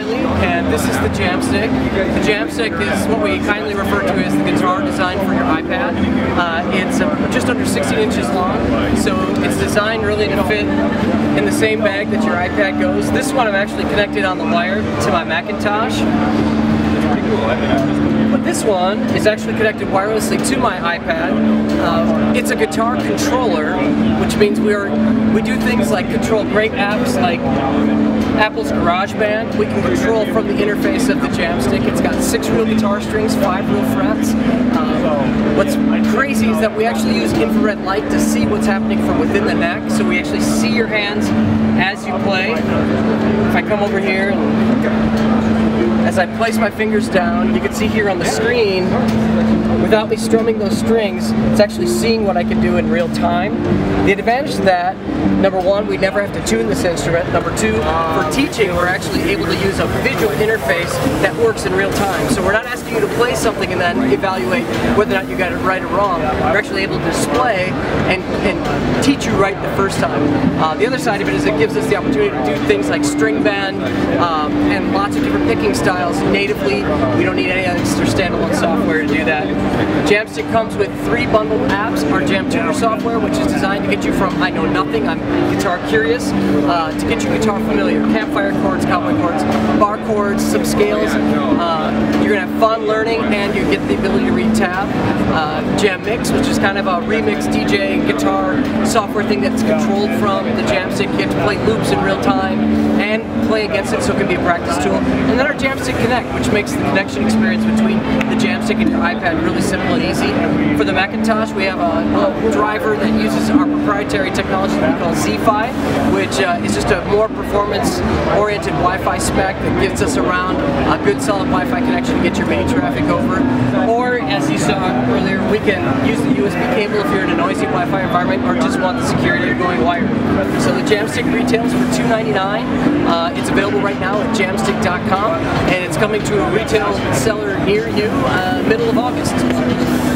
And this is the Jamstik. The Jamstik is what we kindly refer to as the guitar designed for your iPad. Uh, it's um, just under 16 inches long, so it's designed really to fit in the same bag that your iPad goes. This one I'm actually connected on the wire to my Macintosh, but this one is actually connected wirelessly to my iPad. Uh, it's a guitar controller, which means we are we do things like control great apps like Apple's GarageBand. We can control from the interface of the Jamstik. It's got six real guitar strings, five real frets. Uh, what's crazy is that we actually use infrared light to see what's happening from within the neck, so we actually see your hands as you play. If I come over here as I place my fingers down, you can see here on the screen, without me strumming those strings, it's actually seeing what I can do in real time. The advantage to that, number one, we never have to tune this instrument. Number two, for teaching, we're actually able to use a visual interface that works in real time. So we're not asking you to play something and then evaluate whether or not you got it right or wrong. We're actually able to display and, and teach you right the first time. Uh, the other side of it is it gives us the opportunity to do things like string band um, and lots of different picking styles natively. We don't need any extra standalone software to do that. Jamstik comes with three bundled apps. Our JamTutor software, which is designed to get you from I know nothing, I'm guitar curious, uh, to get you guitar familiar. Campfire chords, cowboy chords, bar chords, some scales. Uh, you're gonna have fun learning and you get the ability to read tab. Uh, Mix, which is kind of a remix DJ guitar software thing that's controlled from the Jamstik. You get to play loops in real time and play against it so it can be a practice tool. And then our Jamstik Connect, which makes the connection experience between the Jamstik and your iPad really simple and easy. For the Macintosh, we have a, a driver that uses our proprietary technology we call ZFi, which uh, is just a more performance-oriented Wi-Fi spec that gets us around a good solid Wi-Fi connection get your main traffic over. Or, as you saw earlier, we can use the USB cable if you're in a noisy Wi-Fi environment or just want the security of going wired. So the Jamstik retails for $2.99. Uh, it's available right now at jamstik.com and it's coming to a retail seller near you uh, middle of August.